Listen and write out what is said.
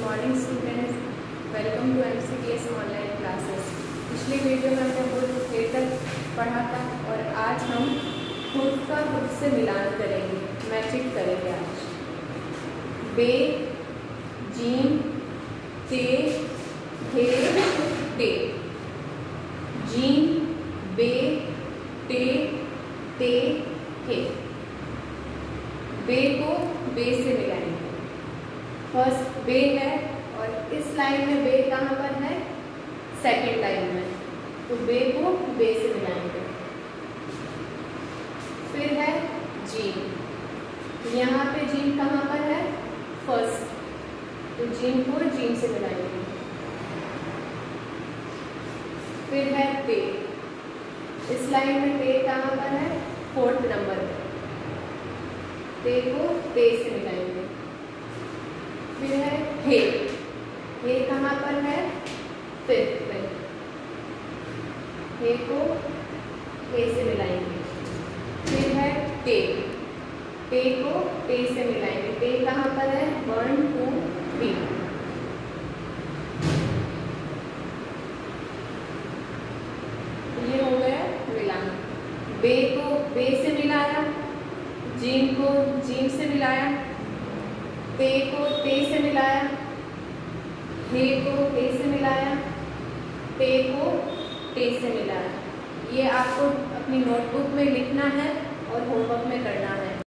Morning students welcome to M C S online classes पिछली video में हमने बहुत देर तक पढ़ा था और आज हम खुद का खुद से मिलान करेंगे मैचिंग करेंगे आज। बे, जीन, ते हे टे जीन, बे टे ते हे बे को बे से फ़र्स्ट बे है और इस लाइन में बे कहाँ पर है? सेकेंड लाइन में। तो बे को बे से मिलाएँगे। फिर है जीन यहाँ पे जीन कहाँ पर है? फ़र्स्ट तो जीन को जीन से मिलाएँगे। फिर है पे इस लाइन में पे कहाँ पर है? फोर्थ नंबर पे। को पे से मिलाएँगे। फिर है हे। हे कहाँ पर है? फिफ्थ में हे को हे से मिलाएँगे। फिर है टे टे को टे से मिलाएँगे। टे कहाँ पर है? One, to, three. बे को बे से मिलाया, जीन को जीन से मिलाया। पे को ते से मिलाया हे को ते से मिलाया पे को टे से मिलाया। ये आपको अपनी नोटबुक में लिखना है और होमवर्क में करना है।